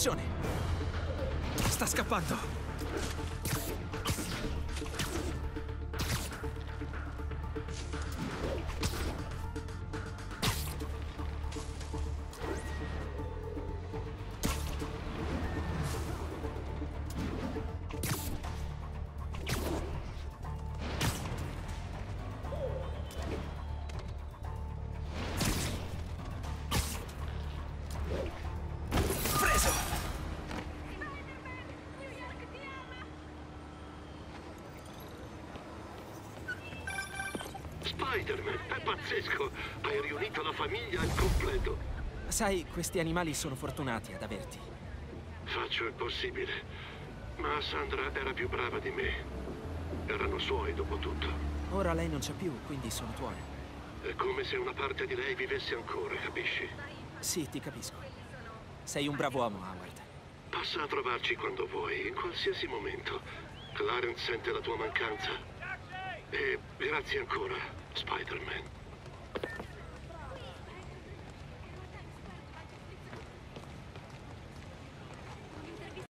piccione! Sta scappando! Spider-Man, è pazzesco! Hai riunito la famiglia al completo. Sai, questi animali sono fortunati ad averti. Faccio il possibile. Ma Sandra era più brava di me. Erano suoi dopo tutto. Ora lei non c'è più, quindi sono tuoi. È come se una parte di lei vivesse ancora, capisci? Sì, ti capisco. Sei un bravo uomo, Howard. Passa a trovarci quando vuoi, in qualsiasi momento. Clarence sente la tua mancanza. E grazie ancora, Spider-Man.